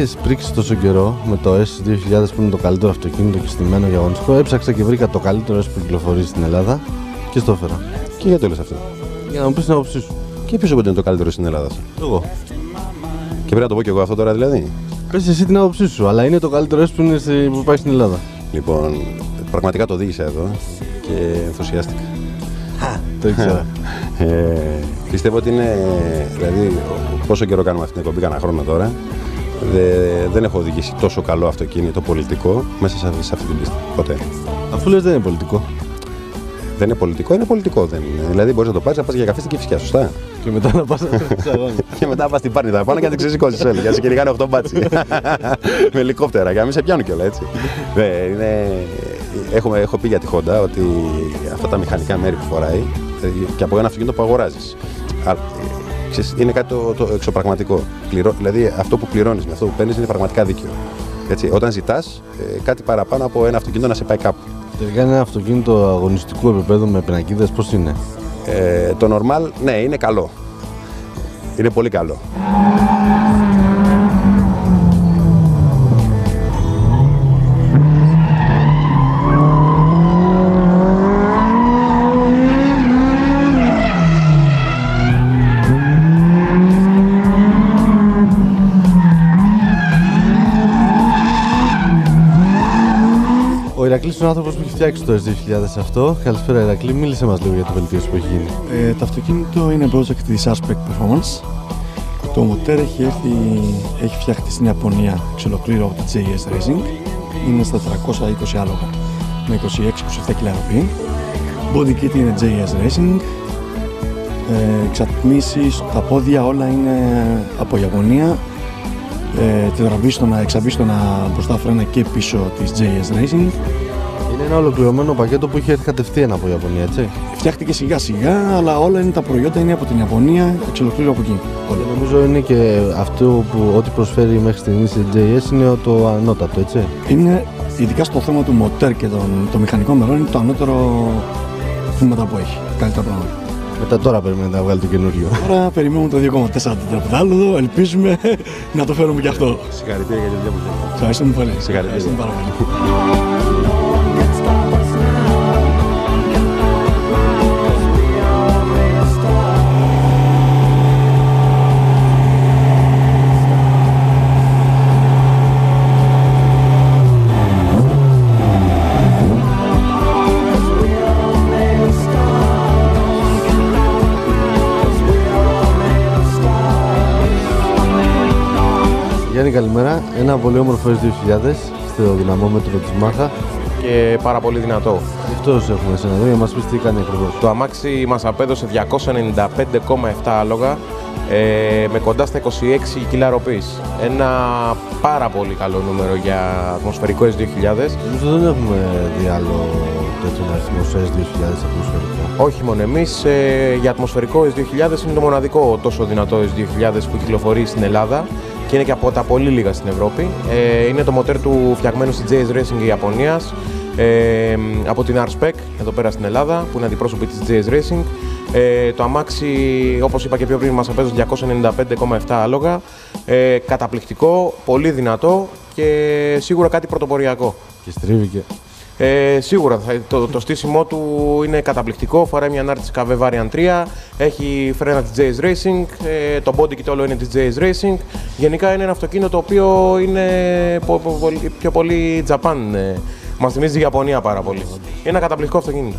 είχες πρίξει τόσο καιρό με το S2000 που είναι το καλύτερο αυτοκίνητο και στημένο για αγωνιστικό, έψαξα και βρήκα το καλύτερο S που κυκλοφορεί στην Ελλάδα και στο έφερα. Και γιατί το λες αυτό. Για να μου πεις την άποψή σου. Και ποιο όποτε είναι το καλύτερο στην Ελλάδα. Εγώ. Και πρέπει να το πω και εγώ αυτό τώρα δηλαδή. Πες εσύ την άποψή σου, αλλά είναι το καλύτερο S που, είναι στη- που πάει στην Ελλάδα. Λοιπόν, πραγματικά το οδήγησα εδώ και ενθουσιάστηκα. Το ήξερα. Ε, πιστεύω ότι είναι, δηλαδή, πόσο καιρό κάνουμε αυτή την εκπομπή, κάνα χρόνο τώρα, δε, δεν έχω οδηγήσει τόσο καλό αυτοκίνητο πολιτικό μέσα σε, αυτή- σε αυτή την πίστη. Ποτέ. Αφού λες δεν είναι πολιτικό. Δεν είναι πολιτικό, είναι πολιτικό. Δεν είναι. Δηλαδή, μπορείς να το πάρει να πας για καφέ στην Κυφσιά, σωστά. Και μετά να πας να τρέχεις αγώνες. και μετά πας την πάρνει τα πάνω και να την ξεσηκώσεις όλη. Για να σε κυνηγάνε 8 μπάτσι. Με ελικόπτερα, για να μην σε πιάνουν κιόλα έτσι. Δεν, είναι... Έχουμε, έχω πει για τη Honda ότι αυτά τα μηχανικά μέρη που φοράει ε, και από ένα αυτοκίνητο που αγοράζεις. Είναι κάτι το, το εξωπραγματικό. Πληρώ, δηλαδή αυτό που πληρώνεις με αυτό που παίρνεις είναι πραγματικά δίκαιο. Έτσι, όταν ζητάς κάτι παραπάνω από ένα αυτοκίνητο να σε πάει κάπου. Τελικά είναι ένα αυτοκίνητο αγωνιστικού επίπεδου με πινακίδες, πώς είναι; Ε, το normal, ναι, είναι καλό. Είναι πολύ καλό. Ηρακλής είναι ο άνθρωπος που έχει φτιάξει το S2000 αυτό. Καλησπέρα, Ηρακλή. Μίλησε μας λίγο για την βελτίωση που έχει γίνει. Ε, το αυτοκίνητο είναι project της Aspect Performance. Το μοτέρ έχει, έρθει, έχει φτιαχτεί στην Ιαπωνία εξ ολοκλήρου από τη JS Racing. Είναι στα 320 άλογα με 26-27 κιλαροπή. Body kit είναι JS Racing. Ε, εξατμίσεις, τα πόδια όλα είναι από Ιαπωνία. Ε, τετραβίστονα, εξαβίστονα μπροστά φρένα και πίσω της JS Racing. Είναι ένα ολοκληρωμένο πακέτο που είχε έρθει κατευθείαν από Ιαπωνία, έτσι. Φτιάχτηκε σιγά σιγά, αλλά όλα είναι τα προϊόντα είναι από την Ιαπωνία, εξ ολοκλήρου από εκεί. Και νομίζω είναι και αυτό που ό,τι προσφέρει μέχρι στιγμής η JS είναι το ανώτατο, έτσι. Είναι ειδικά στο θέμα του μοτέρ και των, των μηχανικών μερών είναι το ανώτερο βήματα που έχει. Καλύτερα πράγματα. Μετά τώρα περιμένετε να βγάλει το καινούριο. Τώρα περιμένουμε το 2,4 τετραπτάλουδο, ελπίζουμε να το φέρουμε και αυτό. Συγχαρητήρια για τη δουλειά που κάνετε. Σας ευχαριστούμε πολύ. Συγχαρητήρια. Ευχαριστούμε πάρα πολύ. Γιάννη, καλημέρα. Ένα πολύ όμορφο S2000 στο δυναμόμετρο της Μάχα. και πάρα πολύ δυνατό. Γι' αυτό σε έχουμε σε ένα για να μας πεις τι κάνει ακριβώ. Το αμάξι μας απέδωσε 295,7 άλογα ε, με κοντά στα 26 κιλά ροπής. Ένα πάρα πολύ καλό νούμερο για ατμοσφαιρικό S2000. Νομίζω δεν έχουμε δει άλλο τέτοιο αριθμό σε S2000 ατμοσφαιρικό. Όχι μόνο εμείς, ε, για ατμοσφαιρικό S2000 είναι το μοναδικό τόσο δυνατό S2000 που κυκλοφορεί στην Ελλάδα και είναι και από τα πολύ λίγα στην Ευρώπη. Ε, είναι το μοτέρ του φτιαγμένο στη JS Racing Ιαπωνίας ε, από την R-Spec εδώ πέρα στην Ελλάδα που είναι αντιπρόσωπη της JS Racing. Ε, το αμάξι, όπως είπα και πιο πριν, μας απέδωσε 295,7 άλογα. Ε, καταπληκτικό, πολύ δυνατό και σίγουρα κάτι πρωτοποριακό. Και στρίβηκε. Ε, σίγουρα θα, το, το στήσιμό του είναι καταπληκτικό. Φοράει μια Nartis KV Variant 3. Έχει φρένα της JS Racing. Ε, το body kit όλο είναι της JS Racing. Γενικά είναι ένα αυτοκίνητο το οποίο είναι πο- πο- πολύ- πιο πολύ Japan. Ε, Μας θυμίζει η Ιαπωνία πάρα πολύ. Είναι ένα καταπληκτικό αυτοκίνητο.